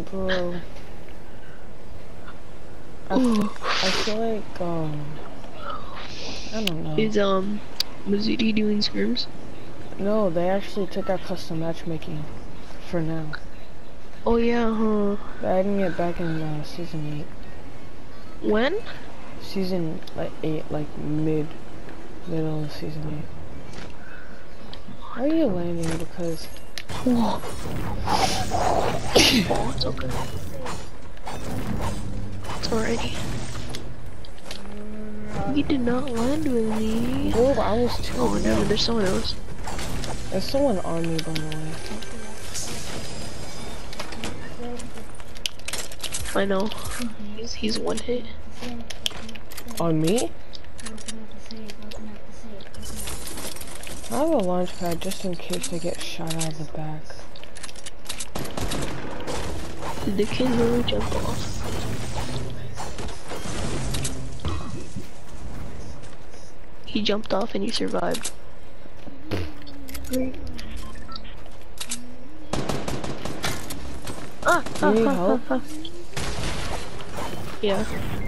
Bro. I, I feel like, um, I don't know. Is um Mazzuti doing scrims? No, they actually took out custom matchmaking for now. Oh yeah, huh? They're adding it back in uh, season 8. When? Season, like, 8, like, mid, middle of season 8. Why are you landing? Because... oh, it's okay. It's alrighty. You did not land with me. Oh, I was too Oh no, there's someone else. There's someone on me, by the way. I know. He's he's one hit. On me? I have a launch pad just in case I get shot out of the back. Did the kid really jump off? He jumped off and he survived. Ah, Do you need ah, ah, help? Yeah.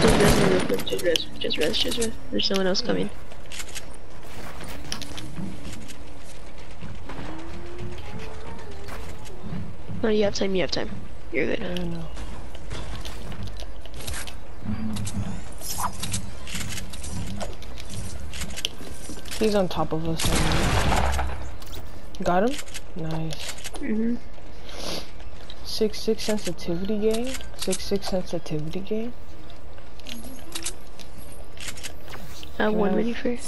Just res me real quick, just res, just res, just res. There's someone else coming. No, you have time, you have time. You're good. I don't know. He's on top of us. Right Got him? Nice. Mm-hmm. Six six sensitivity game. Six six sensitivity game. I have one for you.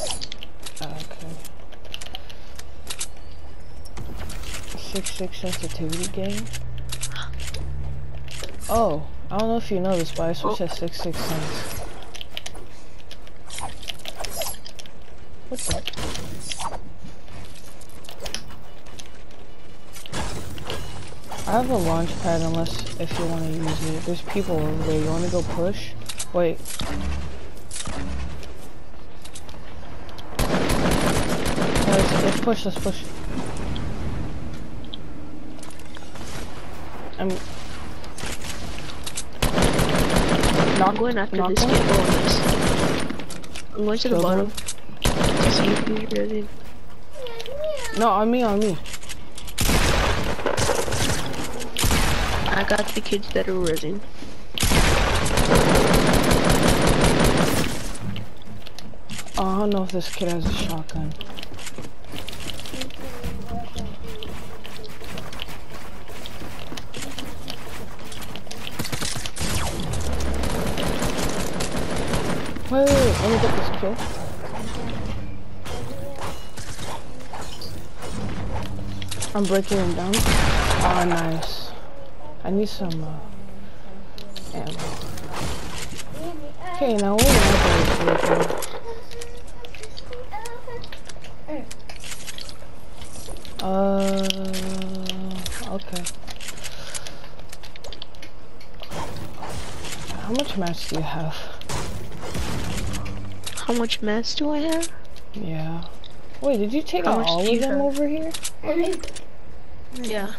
Ah, Okay. Six six sensitivity game. Oh, I don't know if you know this, but I switched Oh. to six six sense. What the? I have a launch pad unless if you want to use it. There's people over there. You want to go push? Wait. No, let's, push, let's push. I'm... I'm going after knock this. Oh. I'm going to the bottom one? to see if he's. No, on me, on me. I got the kids that are resin. Oh, I don't know if this kid has a shotgun. Let me get this kill. I'm breaking him down. Oh, nice. I need some, uh, ammo. Okay, now going to do? Uh, okay. How much match do you have? How much mess do I have? Yeah. Wait, did you take How all of them have? over here? Yeah.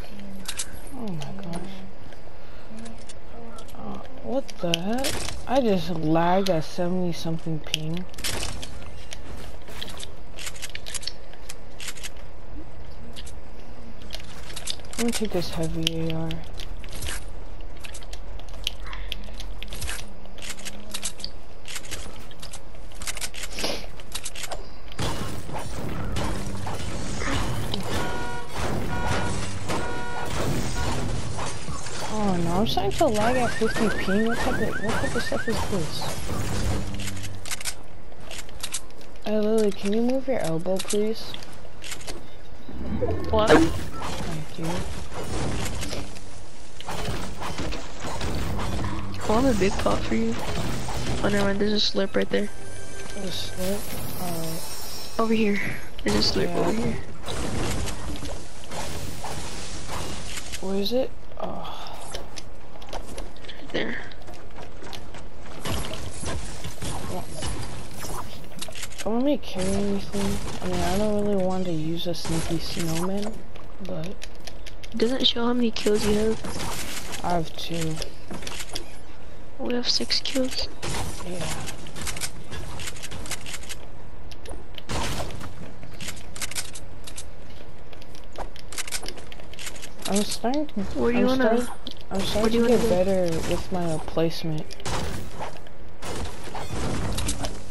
Oh my gosh. Uh, what the heck? I just lagged at 70 something ping. Let me take this heavy AR. I'm to lag at 50 ping. What type of what type of stuff is this? Hey Lily, can you move your elbow, please? What? Thank you. Oh, I'm a big pot for you. Oh, never mind. There's a slip right there. A slip. Alright. Uh, over here. There's a slurp Yeah. over here. Where is it? Oh, There. want me to carry anything? I mean, I don't really want to use a sneaky snowman, but Doesn't show how many kills you have. I have two. We have six kills. Yeah. I'm starting to, Where do you I'm wanna- starting, I'm do starting to get better with my placement.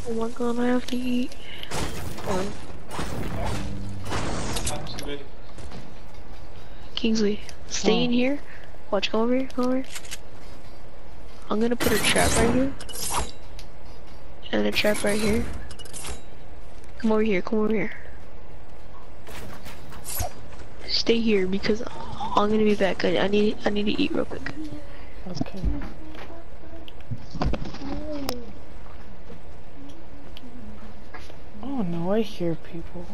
Oh my god, I have to eat. Um, Kingsley, stay in Oh. here. Watch, come over here, come over here. I'm gonna put a trap right here. And a trap right here. Come over here, come over here. Stay here because I'm gonna be back. I, need I need to eat real quick. Okay. Oh no, I hear people.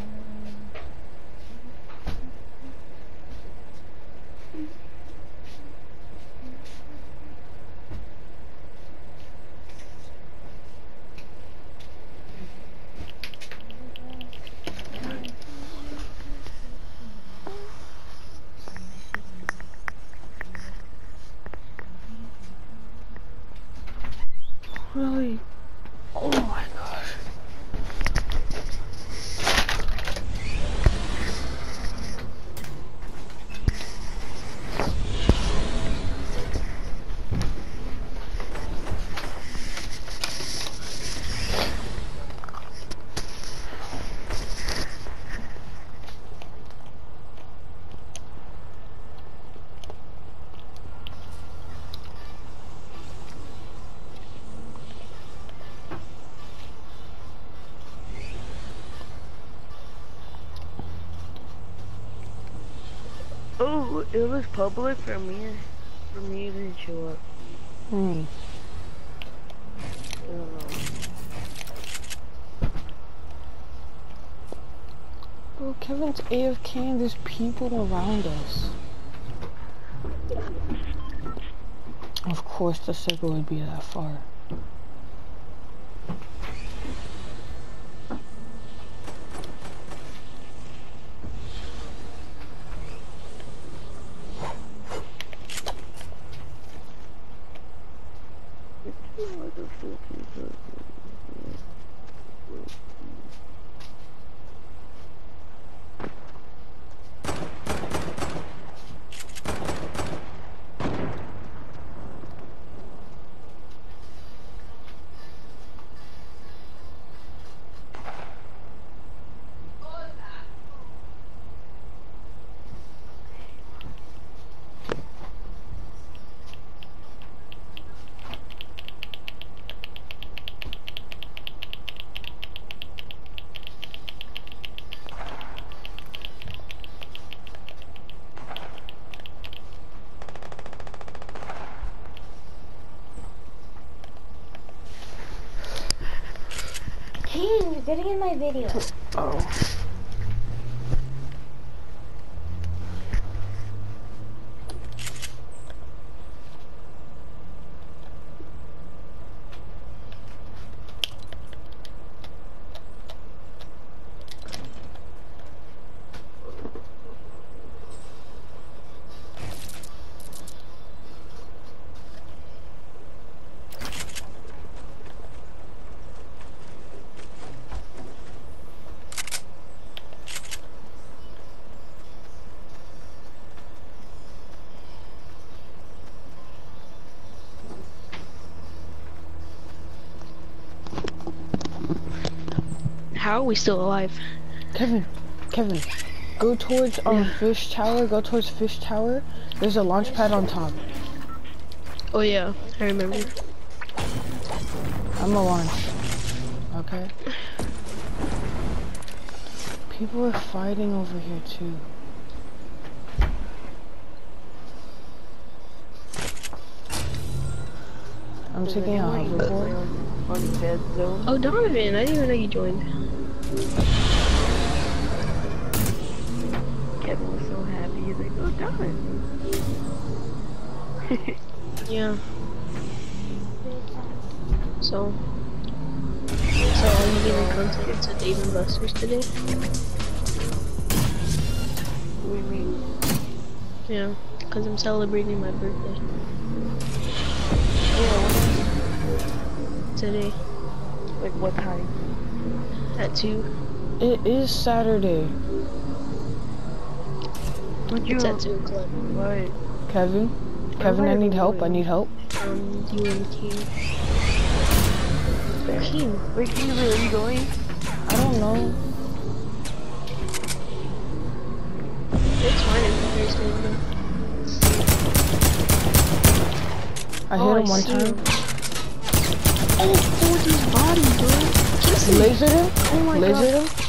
Really? Oh my gosh. Oh, it was public for me. For me, to show up. Hmm. I don't know. Bro, Kevin's AFK and there's people around us. Of course the circle would be that far. What the fuck is that? King, you're getting in my video. Oh. How are we still alive? Kevin, Kevin, go towards um Yeah. fish tower. Go towards fish tower. There's a launch pad on top. Oh yeah, I remember. I'm a launch. Okay. People are fighting over here too. I'm Does taking a anyone put me hoverboard. on, on dead zone? Oh Donovan, I didn't even know you joined. Kevin was so happy. He's like, oh, darn. Yeah. So So are you giving content to Dave and Buster's today? What do you mean? Yeah, because I'm celebrating my birthday Yeah, today like what time? at 2. It is Saturday. Would you? It's at 2 o'clock. What? Kevin? Kevin, I need help. I need help. Um, you and King. King. Wait, Kingsley, are you going? I don't know. It's fine if you guys don't go. I hit Oh, I him one see time. him. Oh, oh, his body, dude. Kingsley. Lasered him? Oh my Lasered god. him?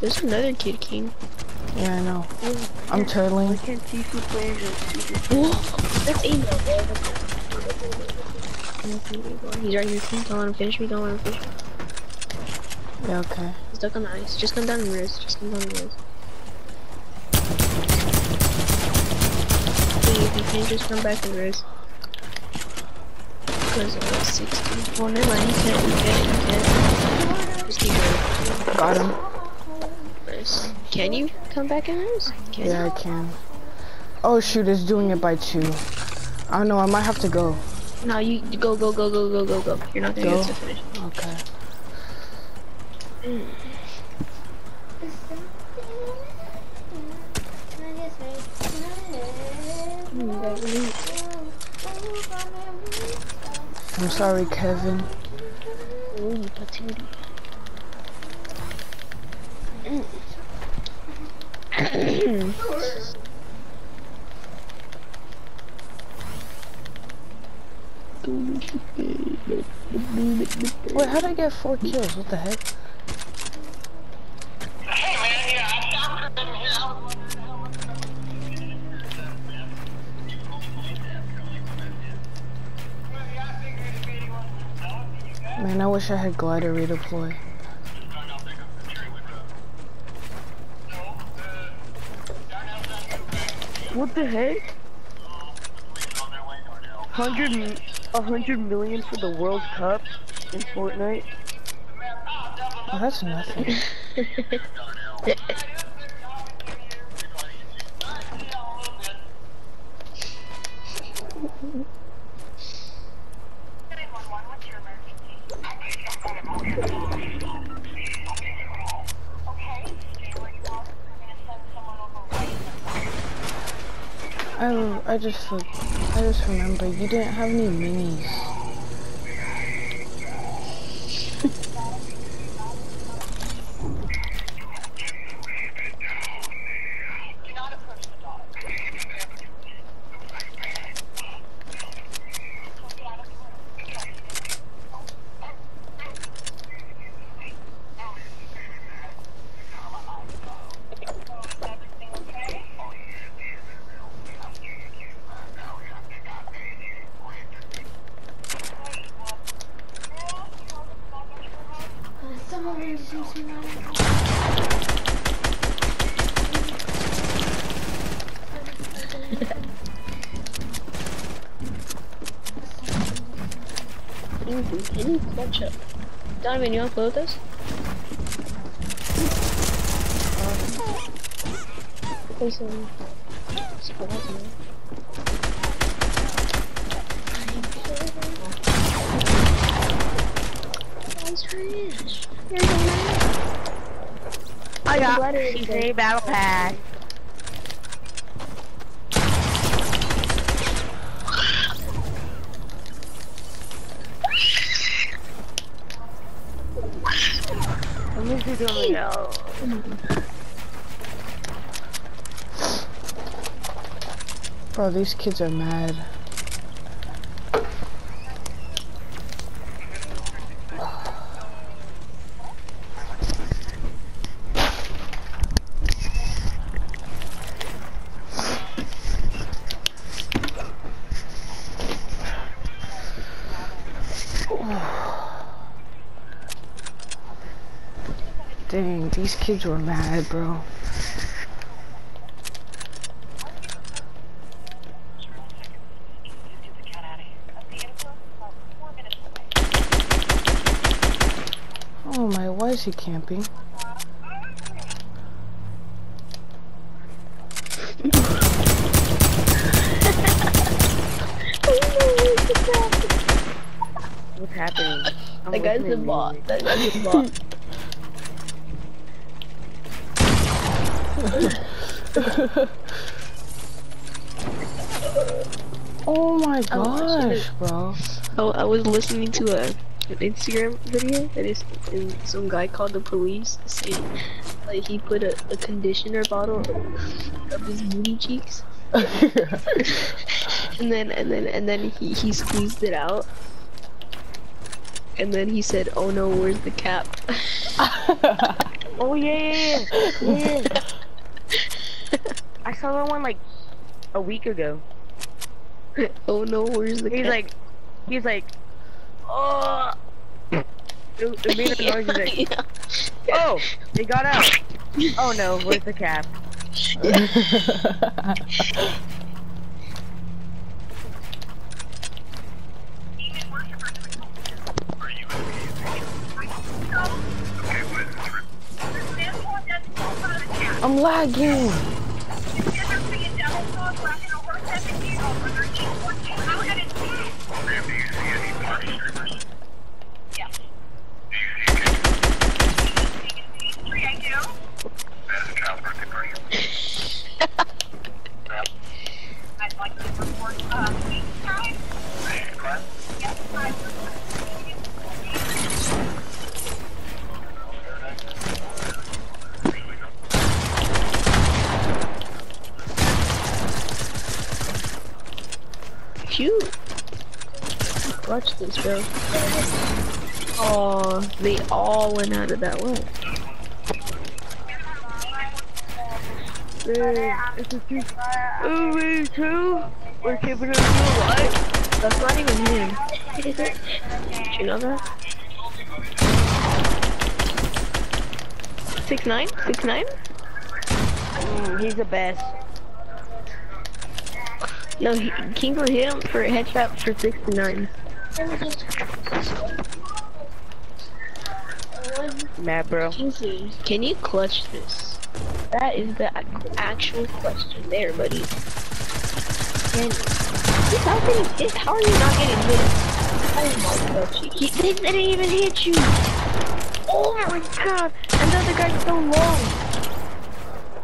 There's another kid, King. Yeah, I know. I'm turtling. can't Tifu play this? That's Amo, bro. He's right here. Don't let him finish me. Don't let him finish me. Yeah, okay. Stuck on ice. Just come down and risk. Just come down and. Hey, if you can just come back and risk. Because it was uh, 60. Well, never mind. You can't. You can't. You can't. Just keep going. Got him. Nice. Can you come back and? Can Yeah, I can. Oh shoot, it's doing it by two. I don't know, I might have to go. No, you you go, go, go, go, go, go, go. You're not gonna Go. get to finish. Okay. I'm sorry, Kevin. Ooh, patootie. Wait, how'd I get four kills? What the heck? Man, I wish I had glider redeploy. What the heck? Hundred, a hundred million for the World Cup in Fortnite. Oh, that's nothing. I, just I just remember you didn't have any minis. Ooh, any clutch up. Donovan, you play with us? Play some squads, man. I got a battle pass. Let me see something else. Bro, these kids are mad. These kids were mad, bro. Oh my, why is he camping? What's happening? I'm guy's a bot. That guy's a bot. Oh my gosh, bro. Oh, I was listening to a an Instagram video that is and some guy called the police saying like he put a, a conditioner bottle of his booty cheeks and then and then and then he, he squeezed it out and then he said oh no where's the cap Oh yeah. yeah. I saw that one like a week ago. oh no where's the He's cap like, he's like, oh. It, it made a noise. He's like, Yeah. oh, they got out. Oh no, where's the cap? I'm lagging. Cute. Watch this, bro. Oh, they all went out of that one. Oh wait, two. We're keeping it alive. That's not even him. Did you know that? Six nine? Six nine? Mm, he's the best. No, he, Kingsley hit him for a headshot for sixty nine. Mad bro. Can you clutch this? That is the actual question there, buddy. Can how can you hit? How are you not getting hit? My god, he, they didn't even hit you. Oh my god! And the other guy's so low.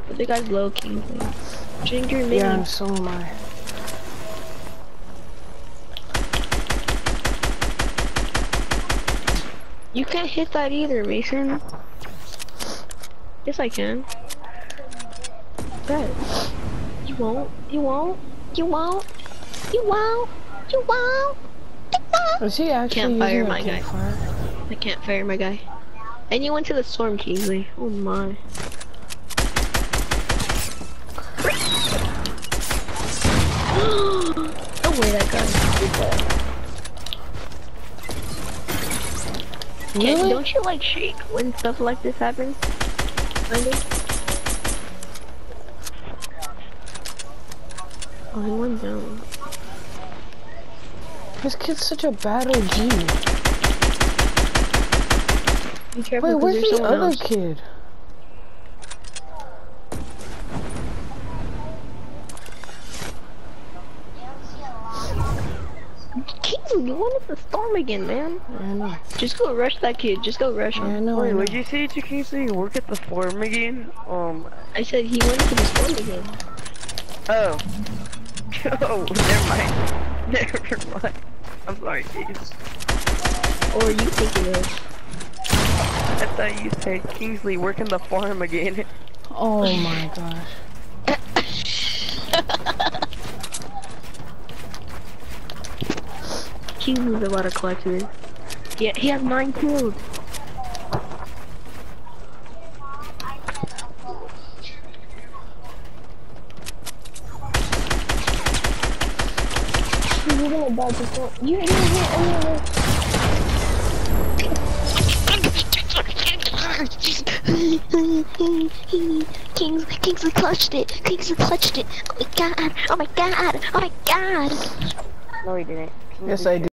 But the guy's low, Kingsley. Drink your Yeah, mini. so am I. You can't hit that either, Mason. Yes, I can. Bet. You won't. You won't. You won't. You won't. You won't. You. Is he actually Can't using fire my guy. campfire? I can't fire my guy. And you went to the storm, Kingsley. Oh my. no way that guy did that. Can't- don't you like shake when stuff like this happens? Kinda? Oh, he went down. This kid's such a bad OG. Wait, where's the other else. kid? Kingsley, you wanted the storm again, man. I know. Just go rush that kid. Just go rush I him. know. I Wait, know. what'd you say to Kingsley? You work at the farm again? Um, I said he went to the storm again. oh. oh, never mind. Never mind. I'm sorry, James. Or are you thinking of? I thought you said Kingsley working the farm again. Oh my gosh. Kingsley's about to collect it. Yeah, he has nine kills. You know about the storm. You didn't hit any of oh, those. Kingsley, Kingsley clutched it. Kingsley clutched it. Oh my god. Oh my god. Oh my god. No, he didn't. Yes, I did.